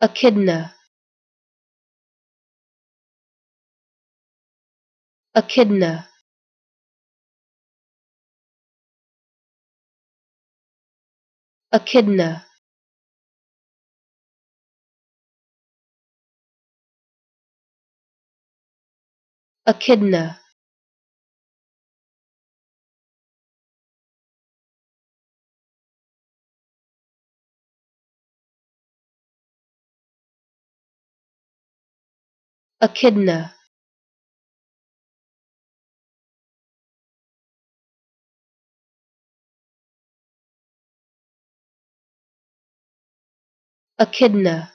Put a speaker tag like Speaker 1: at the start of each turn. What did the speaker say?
Speaker 1: echidna. Echidna. Echidna. Echidna echidna. Echidna